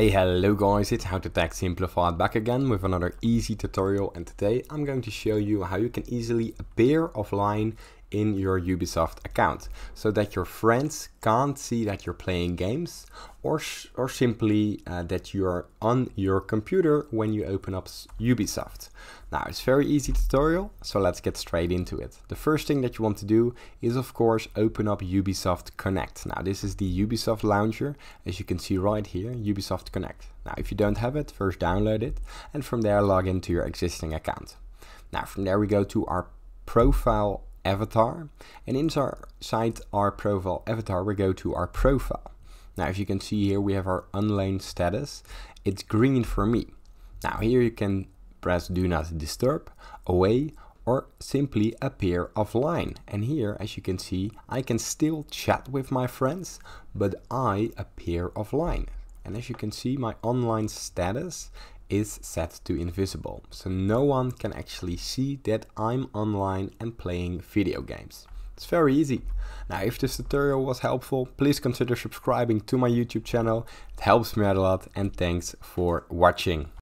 Hey hello guys, it's How to Tech Simplified back again with another easy tutorial and today I'm going to show you how you can easily appear offline in your Ubisoft account so that your friends can't see that you're playing games or, or simply uh, that you're on your computer when you open up Ubisoft. Now it's very easy tutorial so let's get straight into it. The first thing that you want to do is of course open up Ubisoft Connect. Now this is the Ubisoft launcher as you can see right here Ubisoft Connect. Now if you don't have it first download it and from there log into your existing account. Now from there we go to our profile avatar and inside our profile avatar we go to our profile. Now if you can see here we have our online status, it's green for me. Now here you can press do not disturb, away or simply appear offline. And here as you can see I can still chat with my friends but I appear offline. And as you can see my online status is set to invisible, so no one can actually see that I'm online and playing video games. It's very easy. Now if this tutorial was helpful, please consider subscribing to my YouTube channel. It helps me out a lot and thanks for watching.